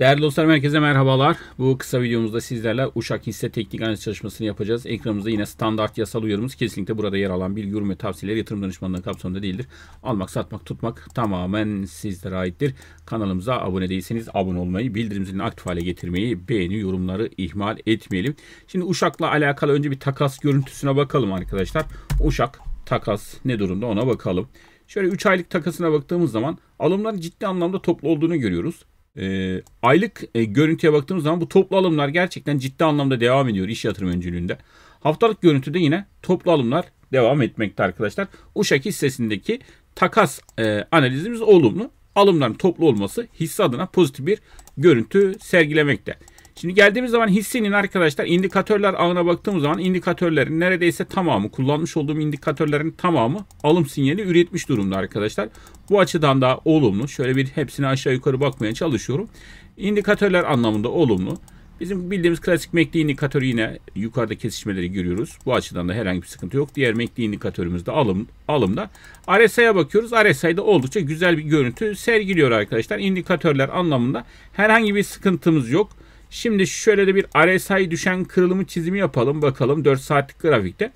Değerli dostlar herkese merhabalar. Bu kısa videomuzda sizlerle Uşak hisse teknik analiz çalışmasını yapacağız. Ekranımızda yine standart yasal uyarımız kesinlikle burada yer alan bilgi, yorum ve tavsiyeler yatırım danışmanlığı kapsamında değildir. Almak, satmak, tutmak tamamen sizlere aittir. Kanalımıza abone değilseniz abone olmayı, bildirim zilini aktif hale getirmeyi, beğeni, yorumları ihmal etmeyelim. Şimdi Uşak'la alakalı önce bir takas görüntüsüne bakalım arkadaşlar. Uşak takas ne durumda ona bakalım. Şöyle 3 aylık takasına baktığımız zaman alımların ciddi anlamda toplu olduğunu görüyoruz. E, aylık e, görüntüye baktığımız zaman bu toplu alımlar gerçekten ciddi anlamda devam ediyor iş yatırım öncülüğünde. Haftalık görüntüde yine toplu alımlar devam etmekte arkadaşlar. Uşak hissesindeki takas e, analizimiz olumlu. Alımların toplu olması hisse adına pozitif bir görüntü sergilemekte. Şimdi geldiğimiz zaman hissenin arkadaşlar indikatörler ağına baktığımız zaman indikatörlerin neredeyse tamamı kullanmış olduğum indikatörlerin tamamı alım sinyali üretmiş durumda arkadaşlar. Bu açıdan da olumlu. Şöyle bir hepsine aşağı yukarı bakmaya çalışıyorum. İndikatörler anlamında olumlu. Bizim bildiğimiz klasik MACD indikatörü yine yukarıda kesişmeleri görüyoruz. Bu açıdan da herhangi bir sıkıntı yok. Diğer MACD indikatörümüz de alım, alımda. RSI'ye bakıyoruz. RSI'de oldukça güzel bir görüntü sergiliyor arkadaşlar. İndikatörler anlamında herhangi bir sıkıntımız yok. Şimdi şöyle de bir RSI düşen kırılımı çizimi yapalım bakalım 4 saatlik grafikte.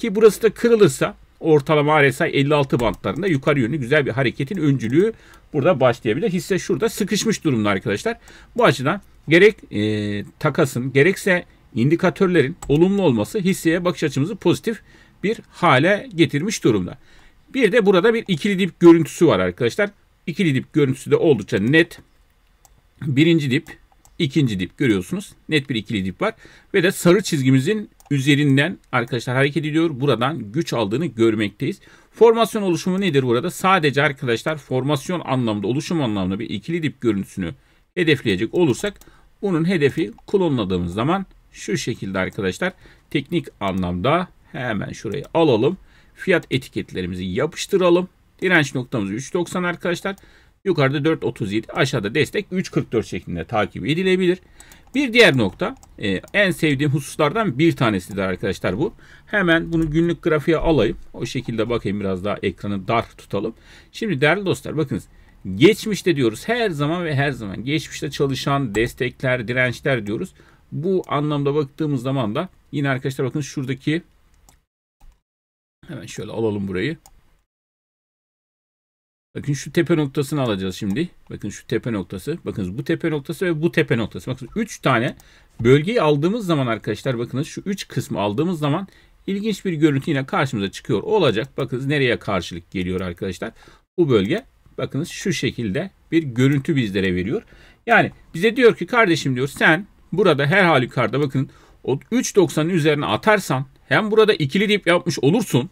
Ki burası da kırılırsa ortalama RSI 56 bantlarında yukarı yönlü güzel bir hareketin öncülüğü burada başlayabilir. Hisse şurada sıkışmış durumda arkadaşlar. Bu açıdan gerek e, takasın gerekse indikatörlerin olumlu olması hisseye bakış açımızı pozitif bir hale getirmiş durumda. Bir de burada bir ikili dip görüntüsü var arkadaşlar. İkili dip görüntüsü de oldukça net. Birinci dip ikinci dip görüyorsunuz. Net bir ikili dip var. Ve de sarı çizgimizin üzerinden arkadaşlar hareket ediyor. Buradan güç aldığını görmekteyiz. Formasyon oluşumu nedir burada? Sadece arkadaşlar formasyon anlamda, oluşum anlamda bir ikili dip görüntüsünü hedefleyecek olursak bunun hedefi klonladığımız zaman şu şekilde arkadaşlar teknik anlamda hemen şurayı alalım. Fiyat etiketlerimizi yapıştıralım. Direnç noktamız 3.90 arkadaşlar. Yukarıda 4.37 aşağıda destek 3.44 şeklinde takip edilebilir. Bir diğer nokta e, en sevdiğim hususlardan bir tanesidir arkadaşlar bu. Hemen bunu günlük grafiğe alayım. O şekilde bakayım biraz daha ekranı dar tutalım. Şimdi değerli dostlar bakınız. Geçmişte diyoruz her zaman ve her zaman geçmişte çalışan destekler, dirençler diyoruz. Bu anlamda baktığımız zaman da yine arkadaşlar bakın şuradaki hemen şöyle alalım burayı. Bakın şu tepe noktasını alacağız şimdi. Bakın şu tepe noktası. Bakın bu tepe noktası ve bu tepe noktası. Bakın 3 tane bölgeyi aldığımız zaman arkadaşlar bakınız şu 3 kısmı aldığımız zaman ilginç bir görüntü yine karşımıza çıkıyor olacak. Bakınız nereye karşılık geliyor arkadaşlar. Bu bölge bakınız şu şekilde bir görüntü bizlere veriyor. Yani bize diyor ki kardeşim diyor sen burada her halükarda bakın o 3.90'ın üzerine atarsan hem burada ikili dip yapmış olursun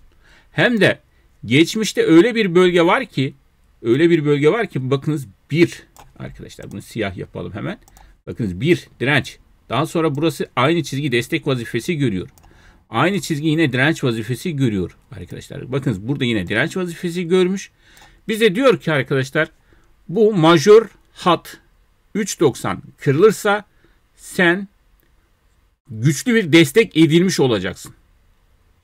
hem de geçmişte öyle bir bölge var ki öyle bir bölge var ki bakınız bir arkadaşlar bunu siyah yapalım hemen. Bakınız bir direnç. Daha sonra burası aynı çizgi destek vazifesi görüyor. Aynı çizgi yine direnç vazifesi görüyor arkadaşlar. Bakınız burada yine direnç vazifesi görmüş. Bize diyor ki arkadaşlar bu majör hat 3.90 kırılırsa sen güçlü bir destek edilmiş olacaksın.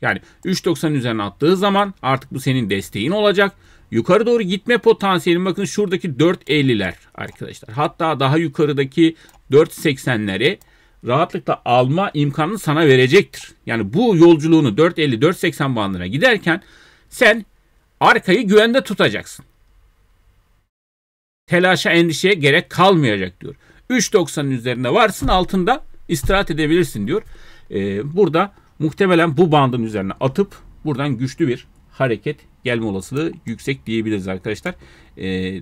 Yani 3.90 üzerine attığı zaman artık bu senin desteğin olacak. Yukarı doğru gitme potansiyeli bakın şuradaki 4.50'ler arkadaşlar. Hatta daha yukarıdaki 4.80'leri rahatlıkla alma imkanını sana verecektir. Yani bu yolculuğunu 4.50-4.80 bandına giderken sen arkayı güvende tutacaksın. Telaşa endişeye gerek kalmayacak diyor. 3.90'ın üzerinde varsın altında istirahat edebilirsin diyor. Ee, burada muhtemelen bu bandın üzerine atıp buradan güçlü bir hareket gelme olasılığı yüksek diyebiliriz arkadaşlar. Ee,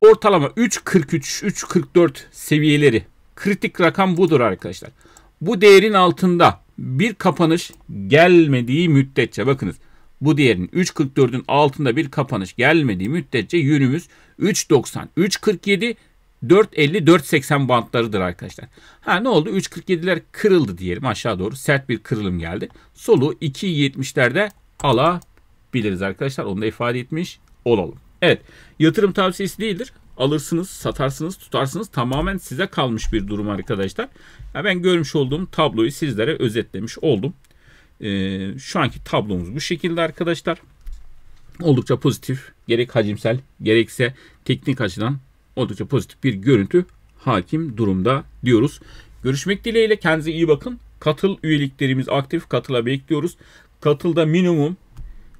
ortalama 3.43, 3.44 seviyeleri kritik rakam budur arkadaşlar. Bu değerin altında bir kapanış gelmediği müddetçe bakınız bu değerin 3.44'ün altında bir kapanış gelmediği müddetçe yönümüz 3.90, 3.47, 4.50, 4.80 bantlarıdır arkadaşlar. Ha ne oldu? 3.47'ler kırıldı diyelim aşağı doğru. Sert bir kırılım geldi. Solu 2.70'lerde alabiliriz arkadaşlar. Onu da ifade etmiş olalım. Evet yatırım tavsiyesi değildir. Alırsınız, satarsınız, tutarsınız. Tamamen size kalmış bir durum arkadaşlar. Ya ben görmüş olduğum tabloyu sizlere özetlemiş oldum. Ee, şu anki tablomuz bu şekilde arkadaşlar. Oldukça pozitif. Gerek hacimsel gerekse teknik açıdan oldukça pozitif bir görüntü hakim durumda diyoruz. Görüşmek dileğiyle kendinize iyi bakın. Katıl üyeliklerimiz aktif. Katıla bekliyoruz. Katılda minimum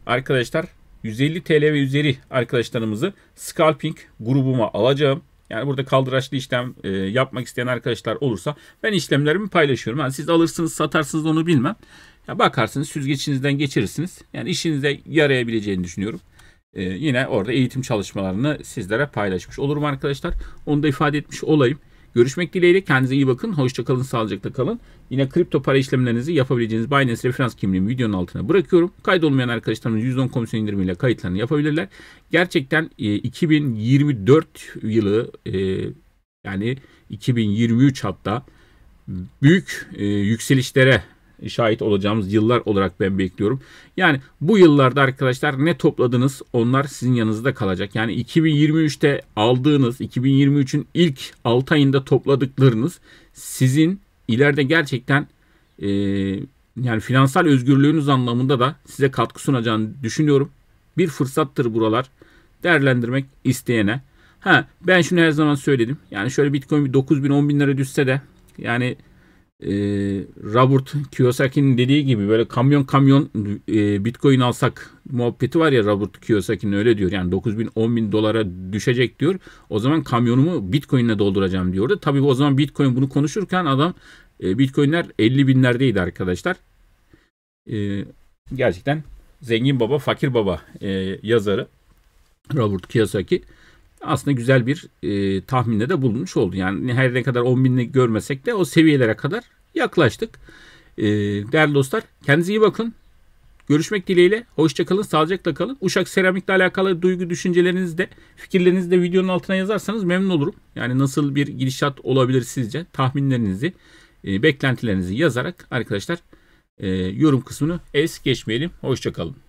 arkadaşlar 150 TL ve üzeri arkadaşlarımızı scalping grubuma alacağım. Yani burada kaldıraçlı işlem e, yapmak isteyen arkadaşlar olursa ben işlemlerimi paylaşıyorum. Yani siz alırsınız satarsınız onu bilmem. Ya bakarsınız süzgeçinizden geçirirsiniz. Yani işinize yarayabileceğini düşünüyorum. Ee, yine orada eğitim çalışmalarını sizlere paylaşmış olurum arkadaşlar. Onu da ifade etmiş olayım. Görüşmek dileğiyle kendinize iyi bakın. Hoşçakalın, sağlıcakla kalın. Yine kripto para işlemlerinizi yapabileceğiniz Binance referans kimliğimi videonun altına bırakıyorum. Kaydolmayan arkadaşlarımız %10 komisyon indirimiyle kayıtlarını yapabilirler. Gerçekten e, 2024 yılı e, yani 2023 hatta büyük e, yükselişlere şahit olacağımız yıllar olarak ben bekliyorum. Yani bu yıllarda arkadaşlar ne topladınız onlar sizin yanınızda kalacak. Yani 2023'te aldığınız 2023'ün ilk 6 ayında topladıklarınız sizin ileride gerçekten e, yani finansal özgürlüğünüz anlamında da size katkı sunacağını düşünüyorum. Bir fırsattır buralar değerlendirmek isteyene. Ha ben şunu her zaman söyledim. Yani şöyle Bitcoin bir 9 bin 10 bin lira düşse de yani e, Robert Kiyosaki'nin dediği gibi böyle kamyon kamyon e, Bitcoin alsak muhabbeti var ya Robert Kiyosaki'nin öyle diyor. Yani 9 bin 10 bin dolara düşecek diyor. O zaman kamyonumu Bitcoin'le dolduracağım diyordu. Tabii o zaman Bitcoin bunu konuşurken adam e, Bitcoin'ler 50 binlerdeydi arkadaşlar. E, gerçekten zengin baba fakir baba e, yazarı Robert Kiyosaki aslında güzel bir e, tahminde de bulunmuş oldu. Yani her ne kadar 10 binini görmesek de o seviyelere kadar yaklaştık. E, değerli dostlar kendinize iyi bakın. Görüşmek dileğiyle. Hoşçakalın. Sağlıcakla kalın. Uşak seramikle alakalı duygu düşüncelerinizi de fikirlerinizi de videonun altına yazarsanız memnun olurum. Yani nasıl bir gidişat olabilir sizce? Tahminlerinizi, e, beklentilerinizi yazarak arkadaşlar e, yorum kısmını es geçmeyelim. Hoşçakalın.